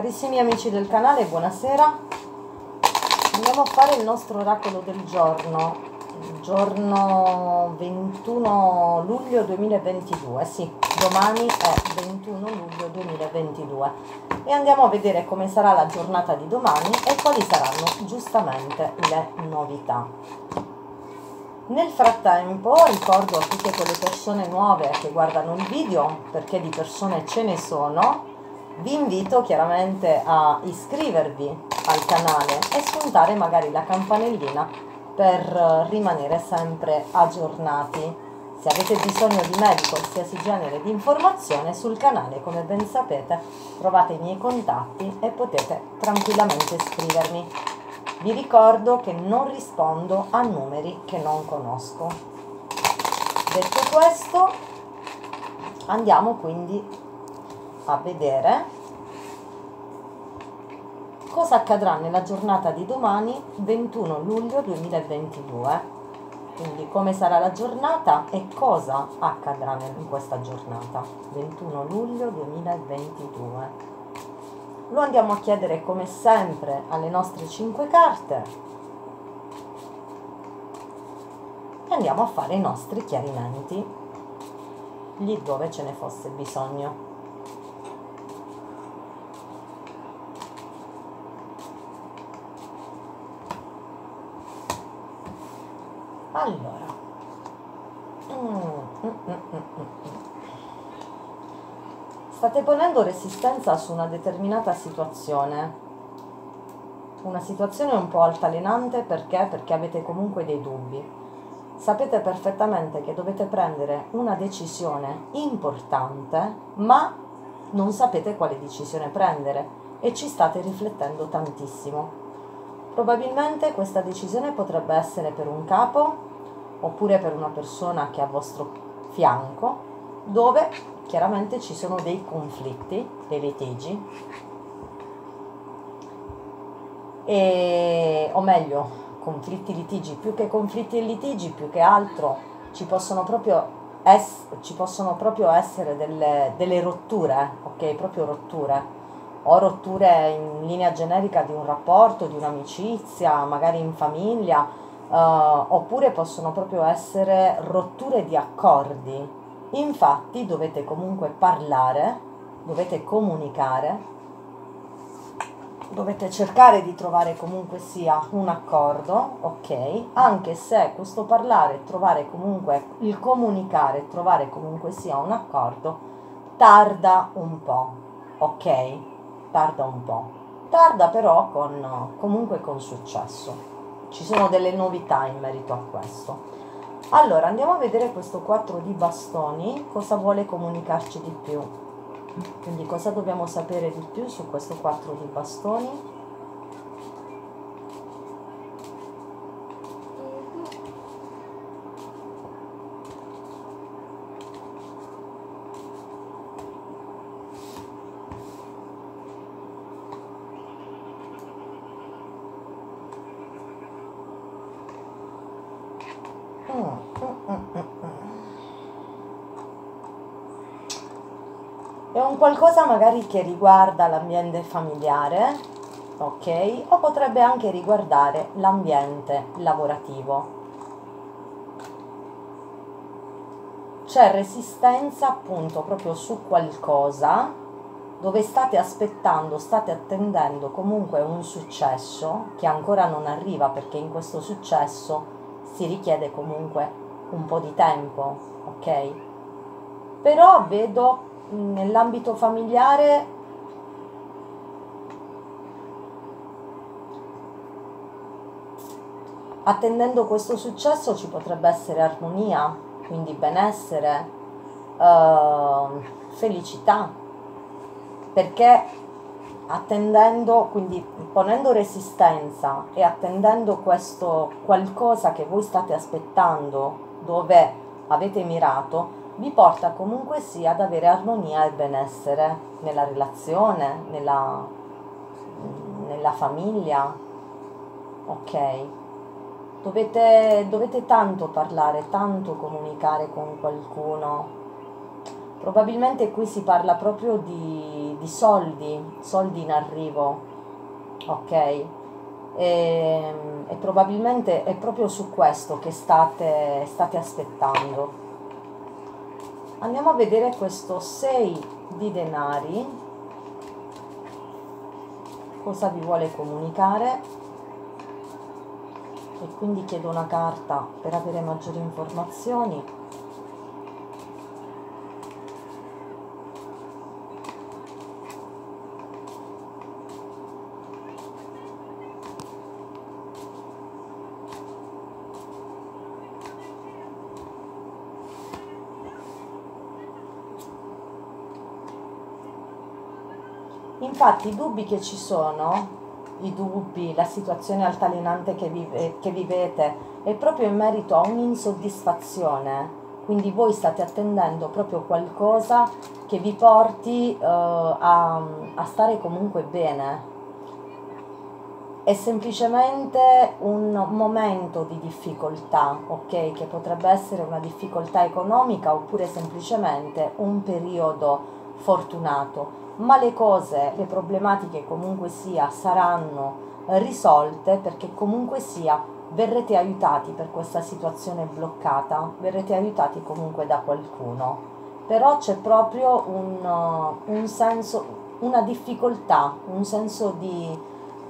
Carissimi amici del canale, buonasera. Andiamo a fare il nostro oracolo del giorno, il giorno 21 luglio 2022. Sì, domani è 21 luglio 2022 e andiamo a vedere come sarà la giornata di domani e quali saranno giustamente le novità. Nel frattempo ricordo a tutte quelle persone nuove che guardano il video, perché di persone ce ne sono, vi invito chiaramente a iscrivervi al canale e spuntare magari la campanellina per rimanere sempre aggiornati. Se avete bisogno di me di qualsiasi genere di informazione sul canale, come ben sapete, trovate i miei contatti e potete tranquillamente scrivermi. Vi ricordo che non rispondo a numeri che non conosco. Detto questo, andiamo quindi a vedere cosa accadrà nella giornata di domani 21 luglio 2022 quindi come sarà la giornata e cosa accadrà in questa giornata 21 luglio 2022 lo andiamo a chiedere come sempre alle nostre 5 carte. E andiamo a fare i nostri chiarimenti lì dove ce ne fosse bisogno state ponendo resistenza su una determinata situazione. Una situazione un po' altalenante perché? Perché avete comunque dei dubbi. Sapete perfettamente che dovete prendere una decisione importante ma non sapete quale decisione prendere e ci state riflettendo tantissimo. Probabilmente questa decisione potrebbe essere per un capo oppure per una persona che è a vostro fianco, dove chiaramente ci sono dei conflitti, dei litigi, e, o meglio, conflitti, litigi, più che conflitti e litigi, più che altro ci possono proprio, es- ci possono proprio essere delle, delle rotture, ok? Proprio rotture o rotture in linea generica di un rapporto, di un'amicizia, magari in famiglia, uh, oppure possono proprio essere rotture di accordi. Infatti dovete comunque parlare, dovete comunicare, dovete cercare di trovare comunque sia un accordo, ok? Anche se questo parlare, trovare comunque il comunicare, trovare comunque sia un accordo, tarda un po', ok? Tarda un po'. Tarda però con, comunque con successo ci sono delle novità in merito a questo. Allora, andiamo a vedere questo 4 di bastoni, cosa vuole comunicarci di più. Quindi cosa dobbiamo sapere di più su questo 4 di bastoni? È un qualcosa magari che riguarda l'ambiente familiare, ok? O potrebbe anche riguardare l'ambiente lavorativo. C'è resistenza appunto proprio su qualcosa dove state aspettando, state attendendo comunque un successo che ancora non arriva perché in questo successo si richiede comunque un po' di tempo, ok? Però vedo nell'ambito familiare attendendo questo successo ci potrebbe essere armonia, quindi benessere, eh, felicità, perché attendendo, quindi ponendo resistenza e attendendo questo qualcosa che voi state aspettando, dove avete mirato, vi porta comunque sia ad avere armonia e benessere nella relazione, nella, nella famiglia. Ok? Dovete, dovete tanto parlare, tanto comunicare con qualcuno. Probabilmente qui si parla proprio di di soldi, soldi in arrivo, ok? E, e, probabilmente è proprio su questo che state, state aspettando. Andiamo a vedere questo 6 di denari, cosa vi vuole comunicare e quindi chiedo una carta per avere maggiori informazioni. Infatti i dubbi che ci sono, i dubbi, la situazione altalenante che, vive, che vivete, è proprio in merito a un'insoddisfazione. Quindi voi state attendendo proprio qualcosa che vi porti uh, a, a stare comunque bene. È semplicemente un momento di difficoltà, ok? Che potrebbe essere una difficoltà economica oppure semplicemente un periodo fortunato ma le cose, le problematiche comunque sia saranno risolte perché comunque sia verrete aiutati per questa situazione bloccata, verrete aiutati comunque da qualcuno. Però c'è proprio un, uh, un senso, una difficoltà, un senso di...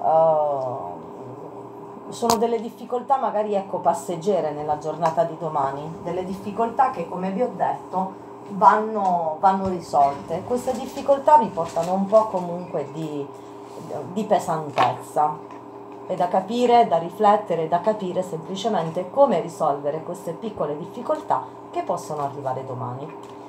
Uh, sono delle difficoltà magari ecco passeggere nella giornata di domani, delle difficoltà che come vi ho detto vanno, vanno risolte. Queste difficoltà vi portano un po' comunque di, di pesantezza. È da capire, da riflettere, da capire semplicemente come risolvere queste piccole difficoltà che possono arrivare domani.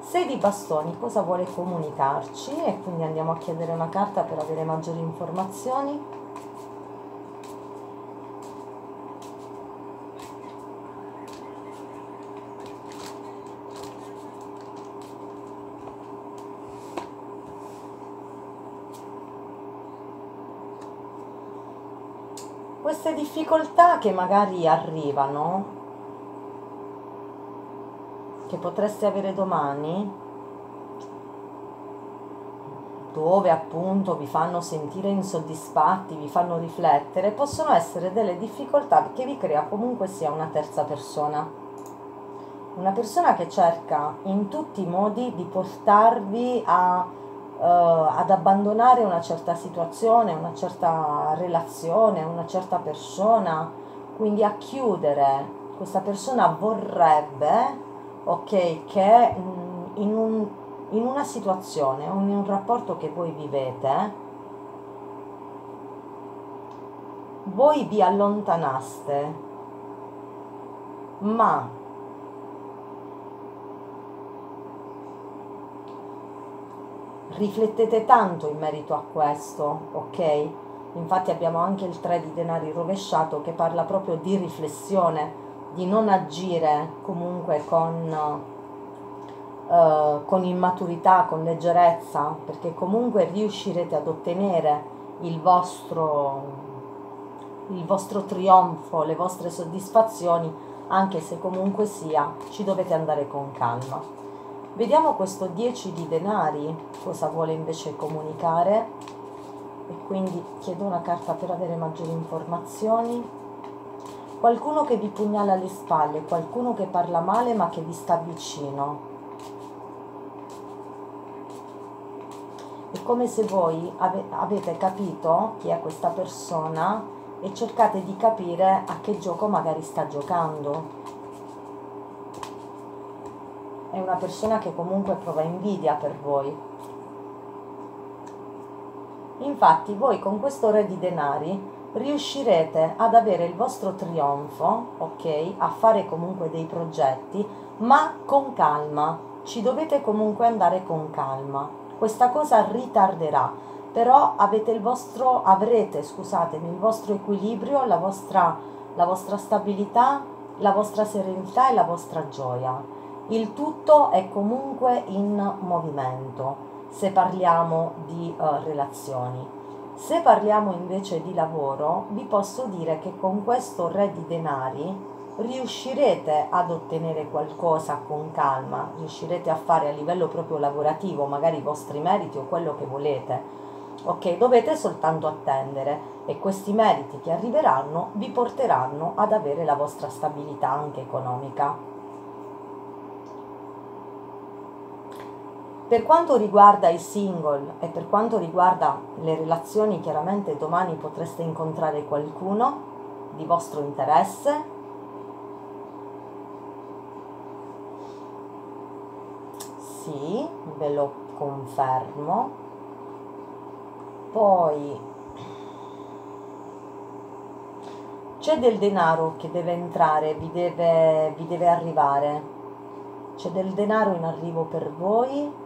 Sei di bastoni cosa vuole comunicarci? E quindi andiamo a chiedere una carta per avere maggiori informazioni. queste difficoltà che magari arrivano, che potreste avere domani, dove appunto vi fanno sentire insoddisfatti, vi fanno riflettere, possono essere delle difficoltà che vi crea comunque sia una terza persona. Una persona che cerca in tutti i modi di portarvi a ad abbandonare una certa situazione, una certa relazione, una certa persona, quindi a chiudere. Questa persona vorrebbe, ok, che mm, in, un, in una situazione in un rapporto che voi vivete, voi vi allontanaste, ma riflettete tanto in merito a questo, ok? Infatti abbiamo anche il 3 di denari rovesciato che parla proprio di riflessione, di non agire comunque con, uh, con immaturità, con leggerezza, perché comunque riuscirete ad ottenere il vostro, il vostro trionfo, le vostre soddisfazioni, anche se comunque sia ci dovete andare con calma. Vediamo questo 10 di denari, cosa vuole invece comunicare e quindi chiedo una carta per avere maggiori informazioni. Qualcuno che vi pugnala alle spalle, qualcuno che parla male ma che vi sta vicino. È come se voi ave avete capito chi è questa persona e cercate di capire a che gioco magari sta giocando è una persona che comunque prova invidia per voi. Infatti voi con questo re di denari riuscirete ad avere il vostro trionfo, ok? A fare comunque dei progetti, ma con calma. Ci dovete comunque andare con calma. Questa cosa ritarderà, però avete il vostro, avrete, scusatemi, il vostro equilibrio, la vostra, la vostra stabilità, la vostra serenità e la vostra gioia. Il tutto è comunque in movimento se parliamo di uh, relazioni. Se parliamo invece di lavoro, vi posso dire che con questo re di denari riuscirete ad ottenere qualcosa con calma, riuscirete a fare a livello proprio lavorativo magari i vostri meriti o quello che volete. Ok, dovete soltanto attendere e questi meriti che arriveranno vi porteranno ad avere la vostra stabilità anche economica. Per quanto riguarda i single e per quanto riguarda le relazioni, chiaramente domani potreste incontrare qualcuno di vostro interesse sì, ve lo confermo. Poi c'è del denaro che deve entrare, vi deve, vi deve arrivare. C'è del denaro in arrivo per voi.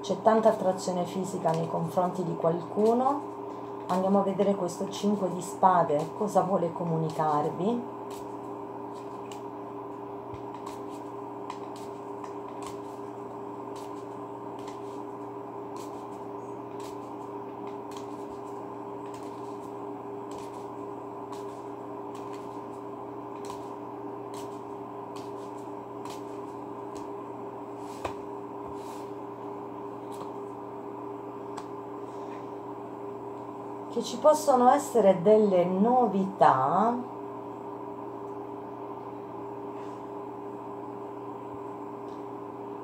C'è tanta attrazione fisica nei confronti di qualcuno. Andiamo a vedere questo 5 di spade cosa vuole comunicarvi che ci possono essere delle novità.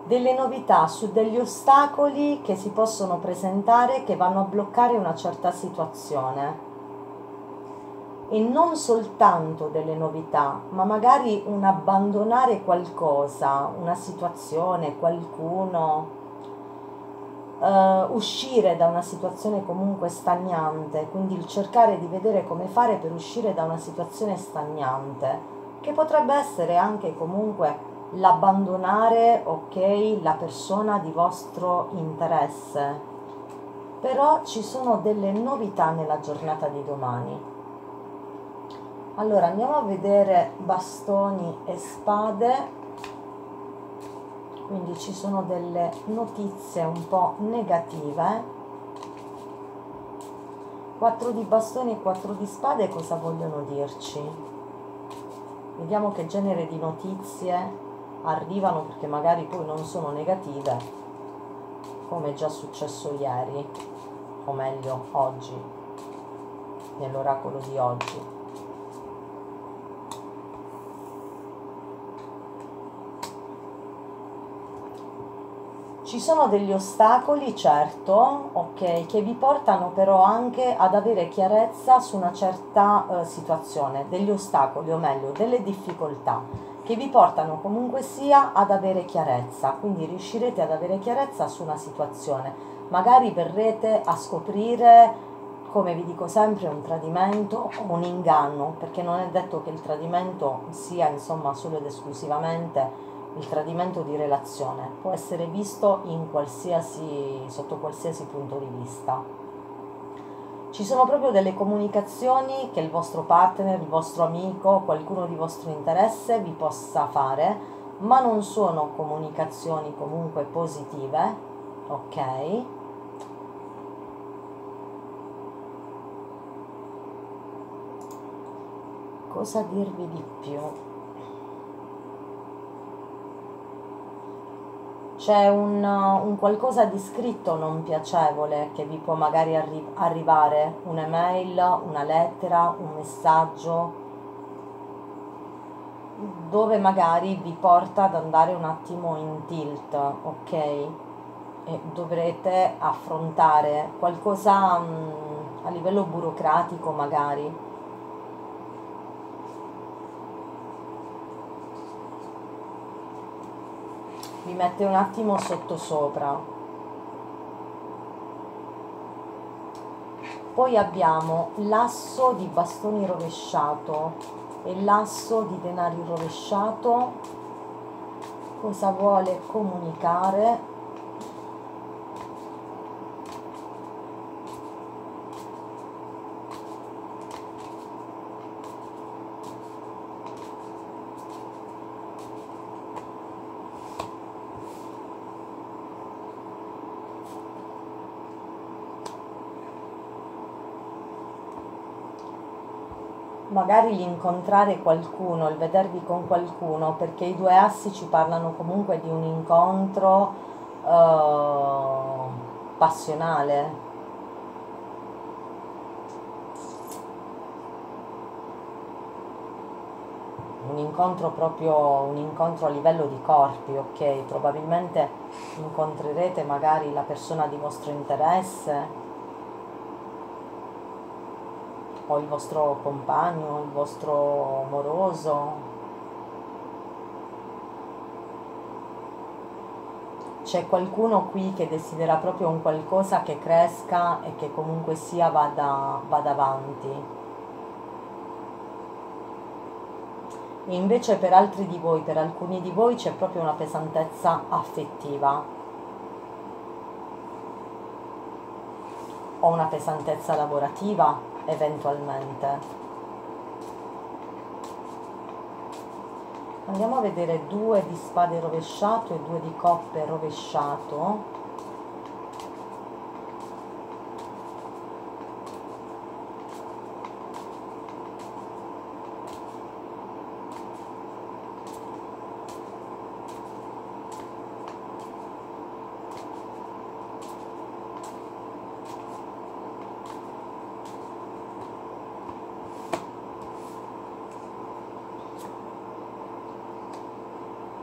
Delle novità su degli ostacoli che si possono presentare che vanno a bloccare una certa situazione. E non soltanto delle novità, ma magari un abbandonare qualcosa, una situazione, qualcuno, uh, uscire da una situazione comunque stagnante, quindi il cercare di vedere come fare per uscire da una situazione stagnante, che potrebbe essere anche comunque l'abbandonare, ok, la persona di vostro interesse. Però ci sono delle novità nella giornata di domani. Allora andiamo a vedere bastoni e spade quindi ci sono delle notizie un po' negative. 4 di bastoni e 4 di spade cosa vogliono dirci? Vediamo che genere di notizie arrivano perché magari poi non sono negative come è già successo ieri o meglio oggi nell'oracolo di oggi Ci sono degli ostacoli, certo, ok, che vi portano però anche ad avere chiarezza su una certa eh, situazione, degli ostacoli o meglio delle difficoltà che vi portano comunque sia ad avere chiarezza, quindi riuscirete ad avere chiarezza su una situazione. Magari verrete a scoprire, come vi dico sempre, un tradimento o un inganno, perché non è detto che il tradimento sia insomma solo ed esclusivamente il tradimento di relazione può essere visto qualsiasi, sotto qualsiasi punto di vista. Ci sono proprio delle comunicazioni che il vostro partner, il vostro amico, qualcuno di vostro interesse vi possa fare, ma non sono comunicazioni comunque positive, ok? Cosa dirvi di più? C'è un, un, qualcosa di scritto non piacevole che vi può magari arri- arrivare, un'email, una lettera, un messaggio, dove magari vi porta ad andare un attimo in tilt, ok? E dovrete affrontare qualcosa mh, mm, a livello burocratico magari vi mette un attimo sotto sopra. Poi abbiamo l'asso di bastoni rovesciato e l'asso di denari rovesciato. Cosa vuole comunicare magari l'incontrare qualcuno, il vedervi con qualcuno, perché i due assi ci parlano comunque di un incontro uh, passionale. Un incontro proprio, un incontro a livello di corpi, ok? Probabilmente incontrerete magari la persona di vostro interesse, o il vostro compagno, il vostro amoroso. C'è qualcuno qui che desidera proprio un qualcosa che cresca e che comunque sia vada, vada avanti. E invece per altri di voi, per alcuni di voi c'è proprio una pesantezza affettiva o una pesantezza lavorativa eventualmente. Andiamo a vedere due di spade rovesciato e due di coppe rovesciato.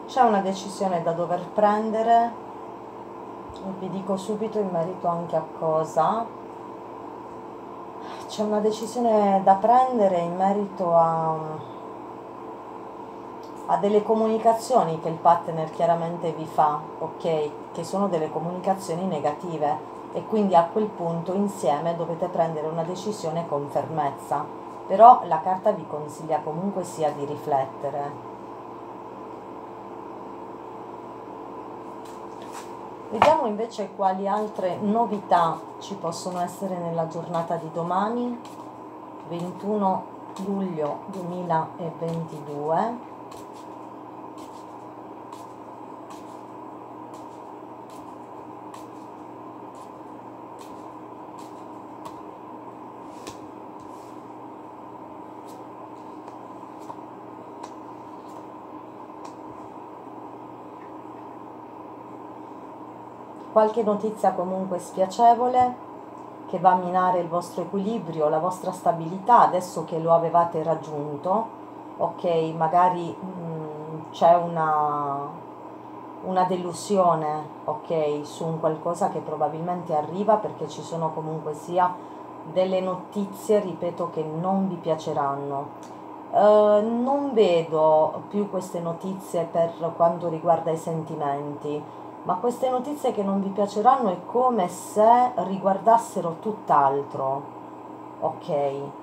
C'è una decisione da dover prendere, vi dico subito in merito anche a cosa. C'è una decisione da prendere in merito a, a delle comunicazioni che il partner chiaramente vi fa, ok? Che sono delle comunicazioni negative e quindi a quel punto insieme dovete prendere una decisione con fermezza. Però la carta vi consiglia comunque sia di riflettere Vediamo invece quali altre novità ci possono essere nella giornata di domani, 21 luglio 2022. Qualche notizia comunque spiacevole che va a minare il vostro equilibrio, la vostra stabilità adesso che lo avevate raggiunto, ok, magari mh, mm, c'è una, una delusione, ok, su un qualcosa che probabilmente arriva perché ci sono comunque sia delle notizie, ripeto, che non vi piaceranno. Uh, non vedo più queste notizie per quanto riguarda i sentimenti, ma queste notizie che non vi piaceranno è come se riguardassero tutt'altro, ok?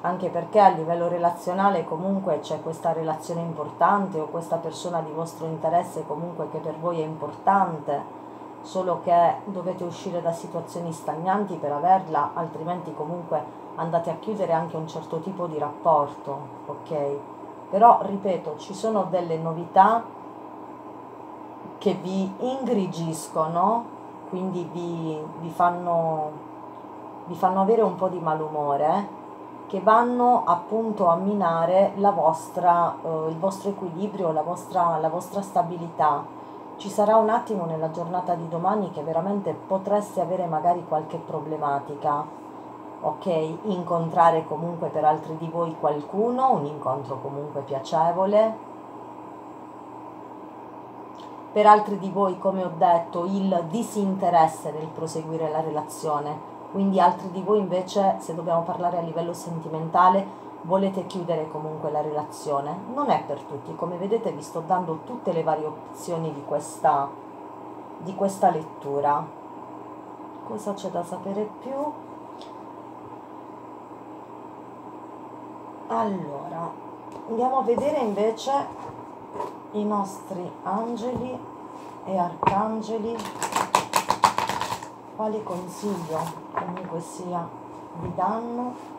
anche perché a livello relazionale comunque c'è questa relazione importante o questa persona di vostro interesse comunque che per voi è importante, solo che dovete uscire da situazioni stagnanti per averla, altrimenti comunque andate a chiudere anche un certo tipo di rapporto, ok? Però, ripeto, ci sono delle novità che vi ingrigiscono, quindi vi, vi, fanno, vi fanno avere un po' di malumore, che vanno appunto a minare la vostra, eh, il vostro equilibrio, la vostra, la vostra stabilità. Ci sarà un attimo nella giornata di domani che veramente potreste avere magari qualche problematica ok? Incontrare comunque per altri di voi qualcuno, un incontro comunque piacevole. Per altri di voi, come ho detto, il disinteresse nel proseguire la relazione. Quindi altri di voi invece, se dobbiamo parlare a livello sentimentale, volete chiudere comunque la relazione. Non è per tutti, come vedete vi sto dando tutte le varie opzioni di questa, di questa lettura. Cosa c'è da sapere più? Allora andiamo a vedere invece i nostri angeli e arcangeli quali consiglio comunque sia vi danno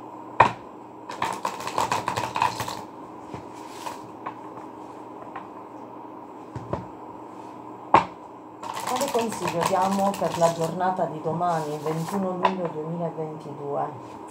Quale consiglio diamo per la giornata di domani, 21 luglio 2022?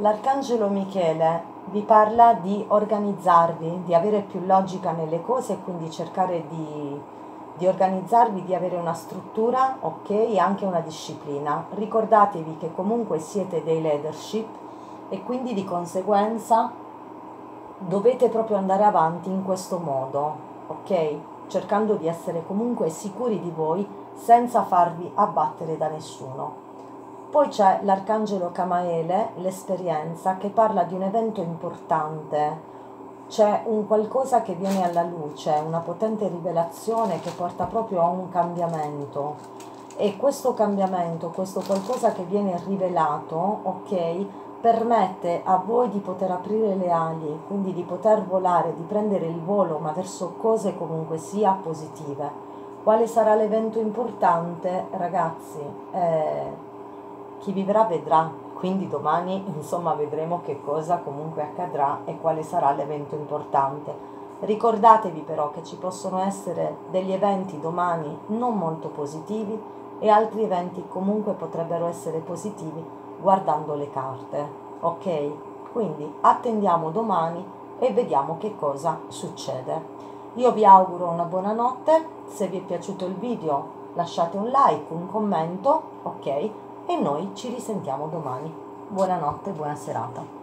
L'Arcangelo Michele vi parla di organizzarvi, di avere più logica nelle cose e quindi cercare di, di organizzarvi, di avere una struttura, ok, e anche una disciplina. Ricordatevi che comunque siete dei leadership e quindi di conseguenza dovete proprio andare avanti in questo modo, ok? Cercando di essere comunque sicuri di voi senza farvi abbattere da nessuno. Poi c'è l'Arcangelo Camaele, l'esperienza, che parla di un evento importante, c'è un qualcosa che viene alla luce, una potente rivelazione che porta proprio a un cambiamento. E questo cambiamento, questo qualcosa che viene rivelato, ok, permette a voi di poter aprire le ali, quindi di poter volare, di prendere il volo, ma verso cose comunque sia positive. Quale sarà l'evento importante, ragazzi? Eh, chi vivrà vedrà, quindi domani insomma vedremo che cosa comunque accadrà e quale sarà l'evento importante. Ricordatevi però che ci possono essere degli eventi domani non molto positivi e altri eventi comunque potrebbero essere positivi guardando le carte, ok? Quindi attendiamo domani e vediamo che cosa succede. Io vi auguro una buona notte, se vi è piaciuto il video lasciate un like, un commento, ok? E noi ci risentiamo domani. Buonanotte, buona serata.